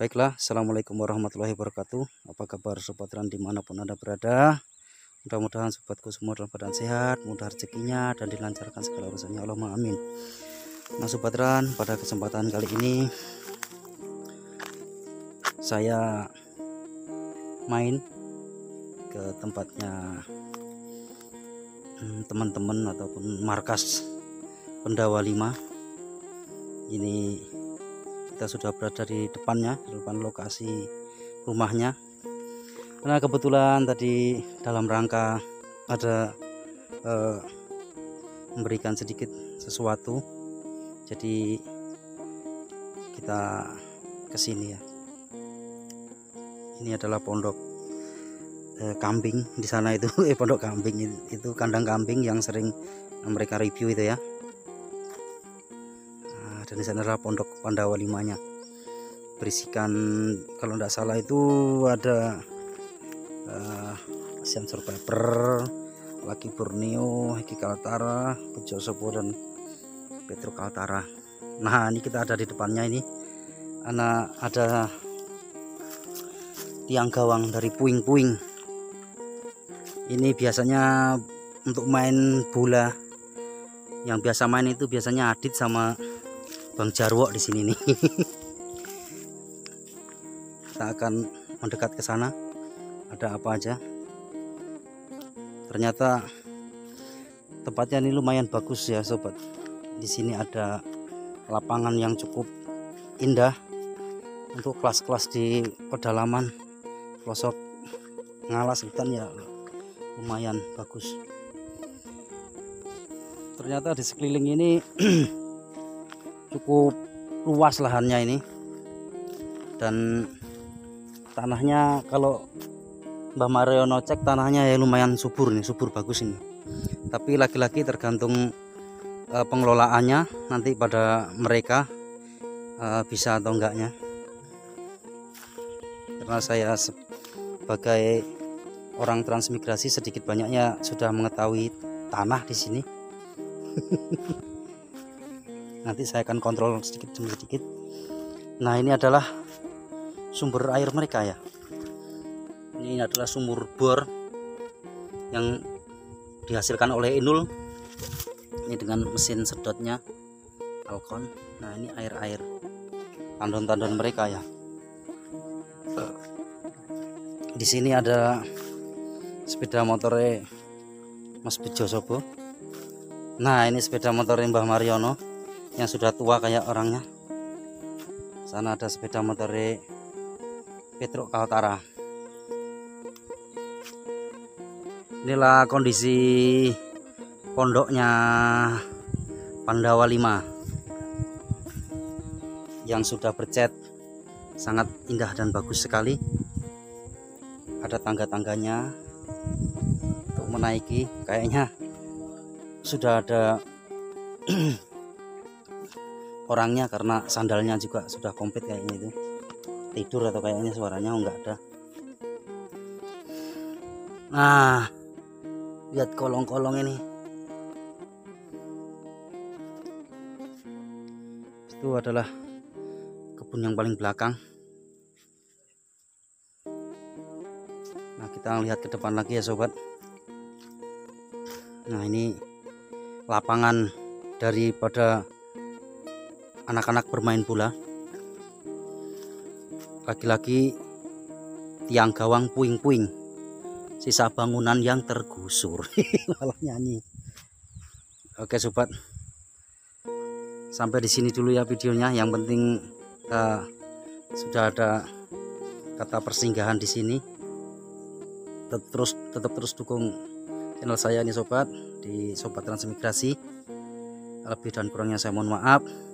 Baiklah, Assalamualaikum warahmatullahi wabarakatuh. Apa kabar Sobat Ran di mana pun Anda berada? Mudah-mudahan sobatku semua dalam keadaan sehat Mudah rezekinya dan dilancarkan segala urusannya. Allahumma amin. Nah Sobat Ran, pada kesempatan kali ini Saya main ke tempatnya hmm, teman-teman ataupun markas Pendawa 5 ini kita sudah berada di depannya di depan lokasi rumahnya. Karena kebetulan tadi dalam rangka ada eh, memberikan sedikit sesuatu jadi kita ke sini ya. Ini adalah pondok eh, kambing di sana itu eh pondok kambing itu, itu kandang kambing yang sering mereka review itu ya dan di sana pondok Pandawa limanya. Berisikan kalau tidak salah itu ada uh, Asian Survivor Laki Borneo Heki Kaltara Bejo Sopo dan Petro Kaltara. Nah ini kita ada di depannya ini. Anak ada tiang gawang dari puing-puing. Ini biasanya untuk main bola. Yang biasa main itu biasanya Adit sama Bang Jarwo di sini nih. Kita akan mendekat ke sana. Ada apa aja? Ternyata tempatnya ini lumayan bagus ya, sobat. Di sini ada lapangan yang cukup indah untuk kelas-kelas di pedalaman pelosok ngalas hutan ya lumayan bagus ternyata di sekeliling ini cukup luas lahannya ini. Dan tanahnya kalau Mbah Mariono cek tanahnya ya lumayan subur nih subur bagus ini. Tapi lagi-lagi tergantung uh, pengelolaannya nanti pada mereka uh, bisa atau enggaknya. Karena saya sebagai orang transmigrasi sedikit banyaknya sudah mengetahui tanah di sini nanti saya akan kontrol sedikit demi sedikit. Nah ini adalah sumber air mereka ya. Ini adalah sumur bor yang dihasilkan oleh Inul ini dengan mesin sedotnya Alcon nah ini air-air tandon-tandon mereka ya. Di sini ada sepeda motornya Mas Bejo Sobo nah ini sepeda motornya Mbah Mariono yang sudah tua kayak orangnya. Sana ada sepeda motor Petro Kaltara. Inilah kondisi pondoknya Pandawa 5 yang sudah bercat sangat indah dan bagus sekali. Ada tangga-tangganya untuk menaiki. Kayaknya sudah ada orangnya karena sandalnya juga sudah komplit kayaknya itu. Tidur atau kayaknya suaranya enggak ada. Nah lihat kolong-kolong ini. Itu adalah kebun yang paling belakang. Nah kita lihat ke depan lagi ya sobat. Nah ini lapangan daripada anak-anak bermain bola. Lagi-lagi tiang gawang puing-puing. Sisa bangunan yang tergusur. Malah nyanyi. Oke sobat. Sampai di sini dulu ya videonya. Yang penting uh, sudah ada kata persinggahan di sini. Tetap terus tetap terus dukung channel saya ini sobat di sobat transmigrasi. Lebih dan kurangnya saya mohon maaf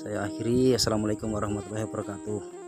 saya akhiri. Assalamualaikum warahmatullahi wabarakatuh